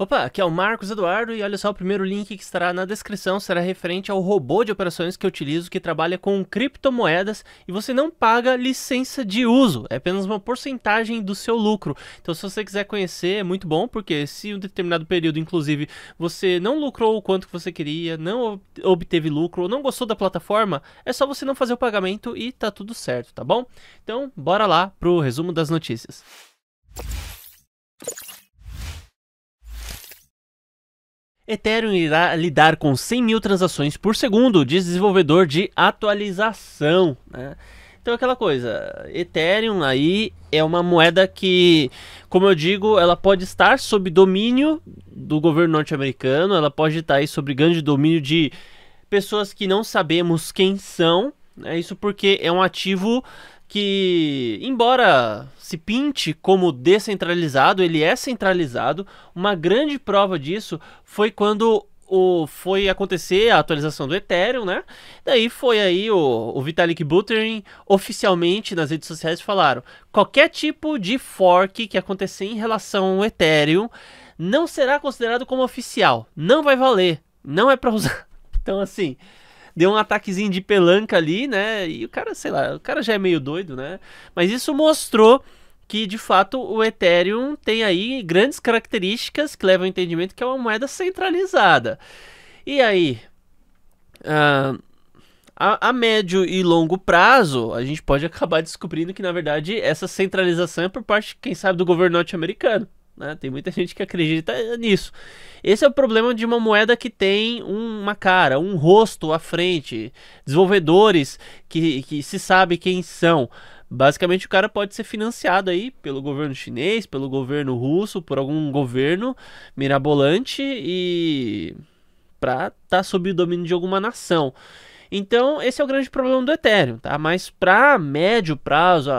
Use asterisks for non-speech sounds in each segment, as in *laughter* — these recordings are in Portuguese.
Opa, aqui é o Marcos Eduardo e olha só, o primeiro link que estará na descrição será referente ao robô de operações que eu utilizo que trabalha com criptomoedas e você não paga licença de uso, é apenas uma porcentagem do seu lucro. Então se você quiser conhecer é muito bom, porque se em um determinado período, inclusive, você não lucrou o quanto que você queria, não obteve lucro ou não gostou da plataforma, é só você não fazer o pagamento e tá tudo certo, tá bom? Então bora lá pro resumo das notícias. Ethereum irá lidar com 100 mil transações por segundo, diz desenvolvedor de atualização. Né? Então aquela coisa, Ethereum aí é uma moeda que, como eu digo, ela pode estar sob domínio do governo norte-americano, ela pode estar aí sob grande domínio de pessoas que não sabemos quem são. Né? Isso porque é um ativo que, embora se pinte como descentralizado, ele é centralizado. Uma grande prova disso foi quando o, foi acontecer a atualização do Ethereum, né? Daí foi aí o, o Vitalik Buterin oficialmente nas redes sociais falaram: qualquer tipo de fork que acontecer em relação ao Ethereum não será considerado como oficial, não vai valer, não é para usar. *laughs* Então assim, deu um ataquezinho de pelanca ali, né? E o cara, sei lá, o cara já é meio doido, né? Mas isso mostrou que de fato o Ethereum tem aí grandes características que levam ao entendimento que é uma moeda centralizada. E aí, uh, a, a, médio e longo prazo, a gente pode acabar descobrindo que na verdade essa centralização é por parte, quem sabe, do governo norte-americano. Né? Tem muita *laughs* gente que acredita nisso. Esse é o problema de uma moeda que tem uma cara, um rosto à frente, desenvolvedores que, que se sabe quem são. Basicamente, o cara pode ser financiado aí pelo governo chinês, pelo governo russo, por algum governo mirabolante e para estar tá sob o domínio de alguma nação. Então, esse é o grande problema do Ethereum, tá? Mas para médio prazo,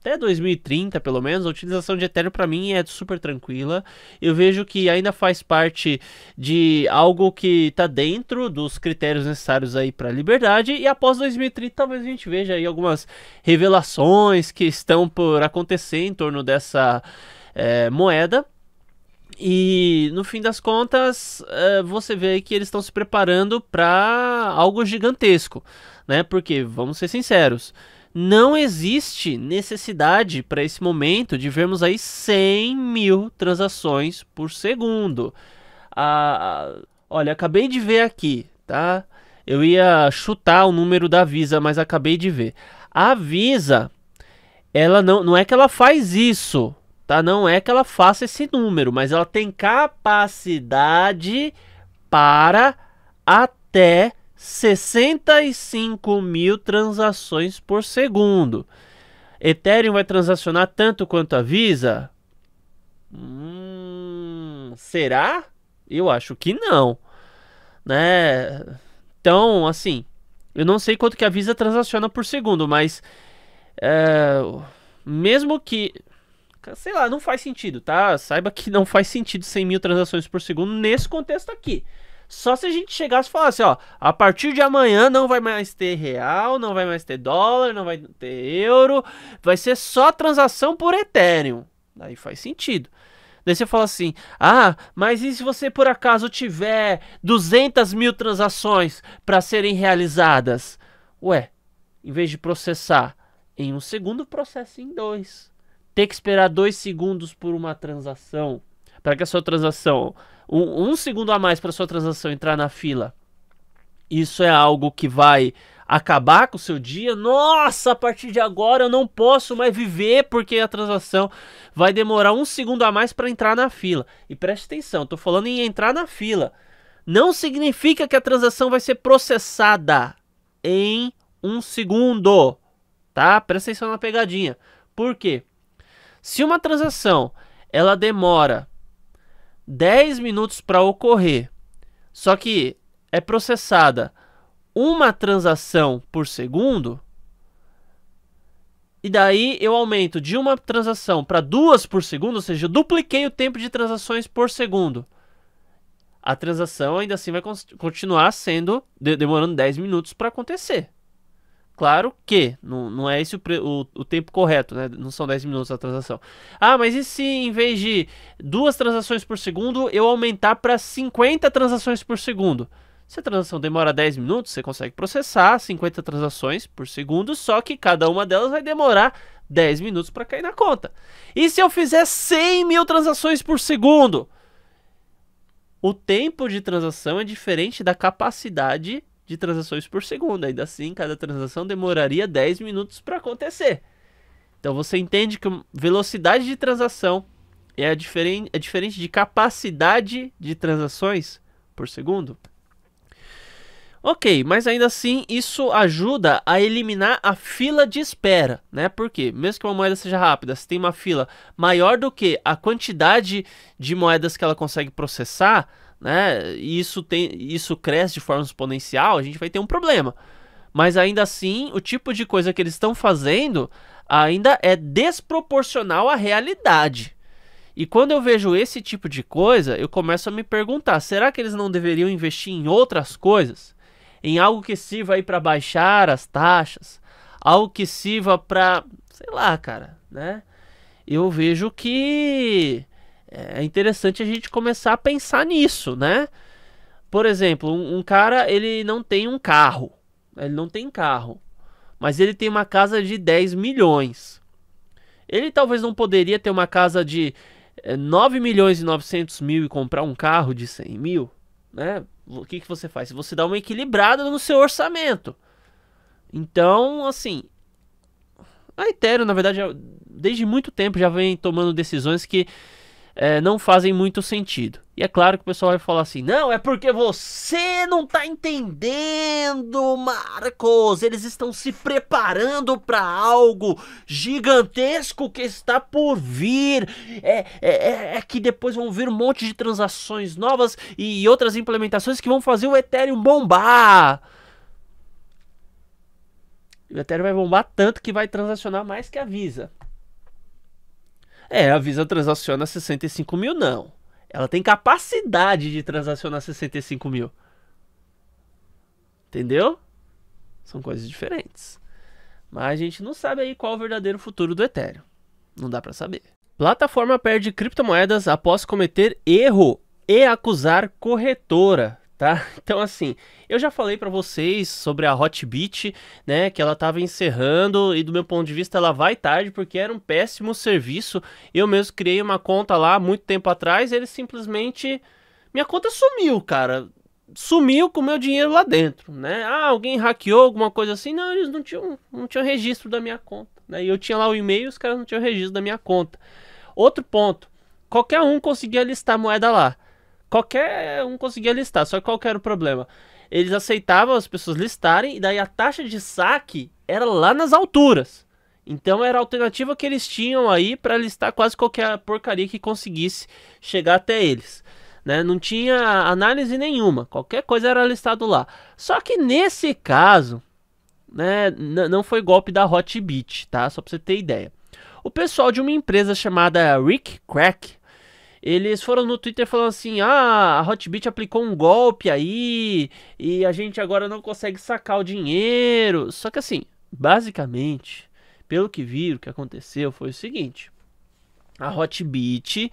até 2030, pelo menos, a utilização de Ethereum para mim é super tranquila. Eu vejo que ainda faz parte de algo que está dentro dos critérios necessários aí para liberdade e após 2030 talvez a gente veja aí algumas revelações que estão por acontecer em torno dessa é, moeda. E no fim das contas, é, você vê que eles estão se preparando para algo gigantesco, né? Porque, vamos ser sinceros, não existe necessidade para esse momento de vermos aí 100 mil transações por segundo. Ah, olha, acabei de ver aqui, tá? Eu ia chutar o número da Visa, mas acabei de ver. A Visa, ela não, não é que ela faz isso, tá? Não é que ela faça esse número, mas ela tem capacidade para até 65 mil transações por segundo. Ethereum vai transacionar tanto quanto a Visa? Hum, será? Eu acho que não, né? Então, assim, eu não sei quanto que a Visa transaciona por segundo, mas é, mesmo que, sei lá, não faz sentido, tá? Saiba que não faz sentido 100 mil transações por segundo nesse contexto aqui. Só se a gente chegasse e falasse, ó, a partir de amanhã não vai mais ter real, não vai mais ter dólar, não vai ter euro, vai ser só transação por Ethereum. Daí faz sentido. Daí você fala assim: ah, mas e se você por acaso tiver 200 mil transações para serem realizadas? Ué, em vez de processar em um segundo, processa em dois. Ter que esperar dois segundos por uma transação para que a sua transação, um, um segundo a mais para sua transação entrar na fila, isso é algo que vai acabar com o seu dia. Nossa, a partir de agora eu não posso mais viver porque a transação vai demorar um segundo a mais para entrar na fila. E preste atenção, estou falando em entrar na fila. Não significa que a transação vai ser processada em um segundo, tá? Presta atenção na pegadinha. Por quê? Se uma transação ela demora 10 minutos para ocorrer, só que é processada uma transação por segundo, e daí eu aumento de uma transação para duas por segundo, ou seja, eu dupliquei o tempo de transações por segundo. A transação ainda assim vai continuar sendo demorando 10 minutos para acontecer. Claro que não, não é esse o, o, o, tempo correto, né? Não são 10 minutos a transação. Ah, mas e se em vez de duas transações por segundo, eu aumentar para 50 transações por segundo? Se a transação demora 10 minutos, você consegue processar 50 transações por segundo, só que cada uma delas vai demorar 10 minutos para cair na conta. E se eu fizer 100 mil transações por segundo? O tempo de transação é diferente da capacidade de transações por segundo. Ainda assim, cada transação demoraria 10 minutos para acontecer. Então você entende que velocidade de transação é, diferente, é diferente de capacidade de transações por segundo? Ok, mas ainda assim isso ajuda a eliminar a fila de espera, né? Porque mesmo que uma moeda seja rápida, se tem uma fila maior do que a quantidade de moedas que ela consegue processar, né? E isso tem, isso cresce de forma exponencial, a gente vai ter um problema. Mas ainda assim, o tipo de coisa que eles estão fazendo ainda é desproporcional à realidade. E quando eu vejo esse tipo de coisa, eu começo a me perguntar: será que eles não deveriam investir em outras coisas? Em algo que sirva aí para baixar as taxas, algo que sirva para, sei lá, cara, né? Eu vejo que é interessante a gente começar a pensar nisso, né? Por exemplo, um, um cara, ele não tem um carro, ele não tem carro, mas ele tem uma casa de 10 milhões. Ele talvez não poderia ter uma casa de é, 9 milhões e 900 mil e comprar um carro de 100 mil, né? O que, que você faz? Você dá uma equilibrada no seu orçamento. Então, assim, a Ethereum, na verdade, desde muito tempo já vem tomando decisões que é, não fazem muito sentido. E é claro que o pessoal vai falar assim: não, é porque você não está entendendo, Marcos. Eles estão se preparando para algo gigantesco que está por vir. É, é, é, é, que depois vão vir um monte de transações novas e outras implementações que vão fazer o Ethereum bombar. O Ethereum vai bombar tanto que vai transacionar mais que a Visa. É, a Visa transaciona 65 mil, não. Ela tem capacidade de transacionar 65 mil. Entendeu? São coisas diferentes. Mas a gente não sabe aí qual é o verdadeiro futuro do Ethereum. Não dá para saber. Plataforma perde criptomoedas após cometer erro e acusar corretora tá? Então assim, eu já falei para vocês sobre a Hotbit, né, que ela estava encerrando e do meu ponto de vista ela vai tarde porque era um péssimo serviço. Eu mesmo criei uma conta lá muito tempo atrás, e ele simplesmente minha conta sumiu, cara. Sumiu com o meu dinheiro lá dentro, né? Ah, alguém hackeou alguma coisa assim? Não, eles não tinham, não tinham registro da minha conta, né? E eu tinha lá o e-mail, os caras não tinham registro da minha conta. Outro ponto, qualquer um conseguia listar moeda lá qualquer um conseguia listar, só que qual era o problema? Eles aceitavam as pessoas listarem e daí a taxa de saque era lá nas alturas. Então era a alternativa que eles tinham aí para listar quase qualquer porcaria que conseguisse chegar até eles. Né? Não tinha análise nenhuma, qualquer coisa era listado lá. Só que nesse caso, né, não foi golpe da Hotbit, tá? Só para você ter ideia. O pessoal de uma empresa chamada Rick Crack eles foram no Twitter falando assim: ah, a Hotbit aplicou um golpe aí e a gente agora não consegue sacar o dinheiro. Só que assim, basicamente, pelo que viram, o que aconteceu foi o seguinte: a Hotbit,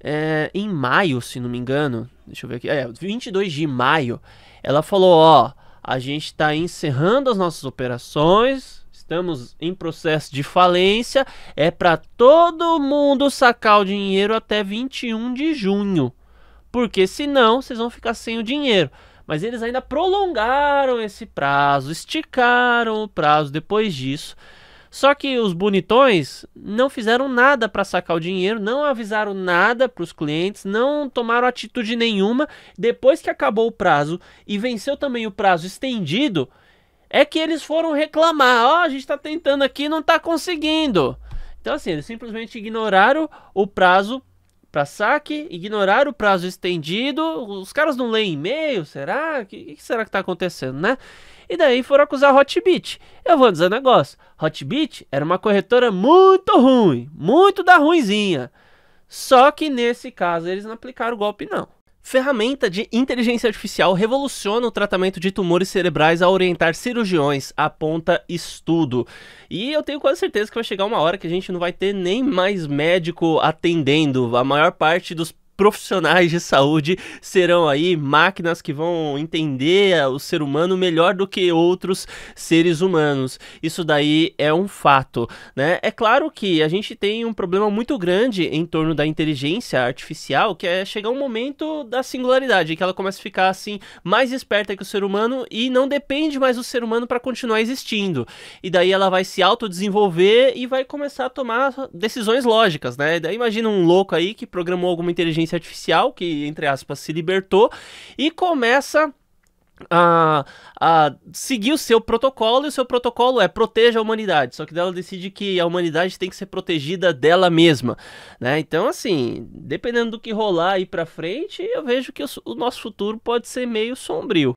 é, em maio, se não me engano, deixa eu ver aqui, é, 22 de maio, ela falou: ó, a gente está encerrando as nossas operações estamos em processo de falência, é para todo mundo sacar o dinheiro até 21 de junho. Porque senão vocês vão ficar sem o dinheiro. Mas eles ainda prolongaram esse prazo, esticaram o prazo depois disso. Só que os bonitões não fizeram nada para sacar o dinheiro, não avisaram nada para os clientes, não tomaram atitude nenhuma. Depois que acabou o prazo e venceu também o prazo estendido, é que eles foram reclamar. Ó, oh, a gente está tentando aqui não está conseguindo. Então, assim, eles simplesmente ignoraram o prazo para saque, ignoraram o prazo estendido. Os caras não leem e-mail, será? O que, que, será que está acontecendo, né? E daí foram acusar a Hotbit. Eu vou dizer um negócio: Hotbit era uma corretora muito ruim, muito da ruinzinha. Só que nesse caso eles não aplicaram o golpe, não. Ferramenta de inteligência artificial revoluciona o tratamento de tumores cerebrais ao orientar cirurgiões, aponta estudo. E eu tenho quase certeza que vai chegar uma hora que a gente não vai ter nem mais médico atendendo. A maior parte dos profissionais de saúde serão aí máquinas que vão entender o ser humano melhor do que outros seres humanos. Isso daí é um fato, né? É claro que a gente tem um problema muito grande em torno da inteligência artificial, que é chegar um momento da singularidade, que ela começa a ficar assim mais esperta que o ser humano e não depende mais do ser humano para continuar existindo. E daí ela vai se autodesenvolver e vai começar a tomar decisões lógicas, né? Daí imagina um louco aí que programou alguma inteligência inteligência artificial, que, entre aspas, se libertou, e começa a, a seguir o seu protocolo, e o seu protocolo é proteja a humanidade. Só que ela decide que a humanidade tem que ser protegida dela mesma. Né? Então, assim, dependendo do que rolar aí pra frente, eu vejo que o, o nosso futuro pode ser meio sombrio.